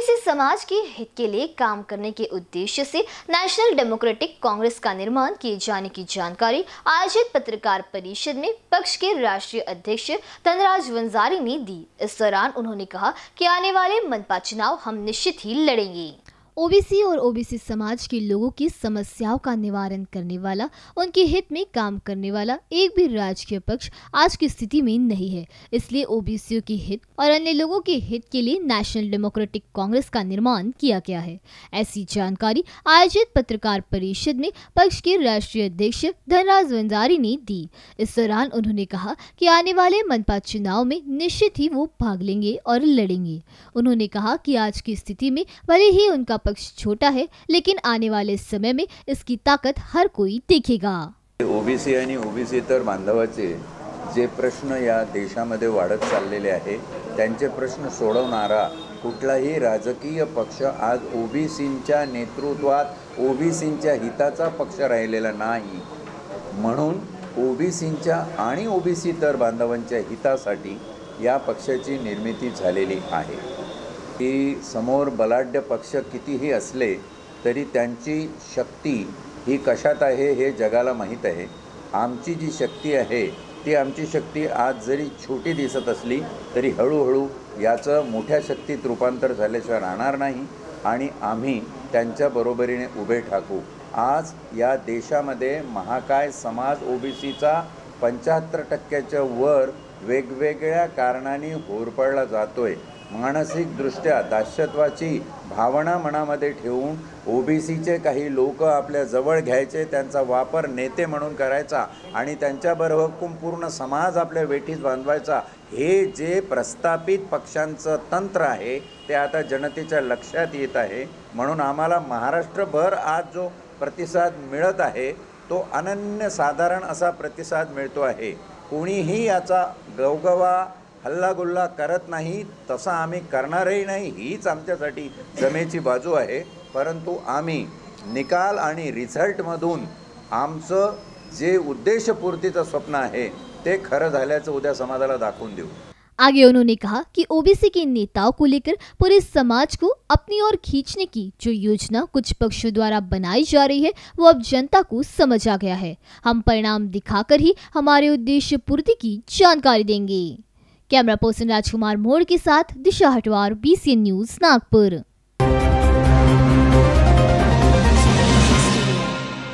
OBC समाज के हित के लिए काम करने के उद्देश्य से नेशनल डेमोक्रेटिक कांग्रेस का निर्माण किए जाने की जानकारी आयोजित पत्रकार परिषद में पक्ष के राष्ट्रीय अध्यक्ष धनराज वंजारी ने दी। इस दौरान उन्होंने कहा कि आने वाले मनपा चुनाव हम निश्चित ही लड़ेंगे। ओबीसी और ओबीसी समाज के लोगों की समस्याओं का निवारण करने वाला, उनके हित में काम करने वाला एक भी राजकीय पक्ष आज की स्थिति में नहीं है। इसलिए ओबीसीओ के हित और अन्य लोगों के हित के लिए नेशनल डेमोक्रेटिक कांग्रेस का निर्माण किया गया है। ऐसी जानकारी आयोजित पत्रकार परिषद में पक्ष के राष्ट्रीय अध्यक्ष धनराज वंजारी ने दी। इस दौरान उन्होंने कहा कि आने वाले मनपा चुनाव में निश्चित ही वो भाग लेंगे और लड़ेंगे। उन्होंने कहा कि आज की स्थिति में भले ही उनका पक्ष छोटा है लेकिन आने वाले समय में इसकी ताकत हर कोई देखेगा। ओबीसी आणि ओबीसी तर बांधवाचे जे प्रश्न या देशामध्ये वाढत चाललेले आहे त्यांचे प्रश्न सोडवणारा कुठलाही राजकीय पक्ष आज ओबीसींच्या नेतृत्वात ओबीसींच्या हिताचा पक्ष राहिलेला नाही. म्हणून ओबीसींच्या आणि ओबीसी तर बांधवांच्या हितासाठी या पक्षाची निर्मिती झालेली आहे. की समोर बलाढ्य पक्ष कितीही असले तरी त्यांची शक्ती ही कशात आहे हे जगाला माहीत आहे. आमची जी शक्ती आहे ती आमची शक्ती आज जरी छोटी दिसत असली तरी हळूहळू याचं मोठ्या शक्तीत रूपांतर झाल्याशिवाय राहणार नाही आणि आम्ही त्यांच्या बरोबरीने उभे ठाकू. आज या देशामध्ये महाकाय समाज ओबीसीचा पंच्याहत्तर टक्क्याच्या वर वेगवेगळ्या कारणांनी होरपळला जातोय. मानसिकदृष्ट्या दास्यत्वाची भावना मनामध्ये ठेवून ओबीसीचे काही लोक आपल्या जवळ घ्यायचे त्यांचा वापर नेते म्हणून करायचा आणि त्यांच्याबरोबर पूर्ण समाज आपल्या वेठीत बांधवायचा हे जे प्रस्थापित पक्षांचं तंत्र आहे ते आता जनतेच्या लक्षात येत आहे. म्हणून आम्हाला महाराष्ट्रभर आज जो प्रतिसाद मिळत आहे तो अनन्यसाधारण असा प्रतिसाद मिळतो आहे. कोणीही याचा गवगवा हल्लागुल्ला करत नाही तसा आम्ही करणारही नाही हीच आमच्यासाठी जमेची बाजू आहे. परंतु आम्ही निकाल आणि रिझल्टमधून आमचं जे उद्देशपूर्तीचं स्वप्न आहे ते खरं झाल्याचं उद्या समाजाला दाखवून देऊ. आगे उन्होंने कहा कि ओबीसी के नेताओं को लेकर पूरे समाज को अपनी ओर खींचने की जो योजना कुछ पक्षों द्वारा बनाई जा रही है वो अब जनता को समझ आ गया है। हम परिणाम दिखाकर ही हमारे उद्देश्य पूर्ति की जानकारी देंगे। कैमरा पर्सन राजकुमार मोड़ के साथ दिशा हटवार बीसीएन न्यूज नागपुर।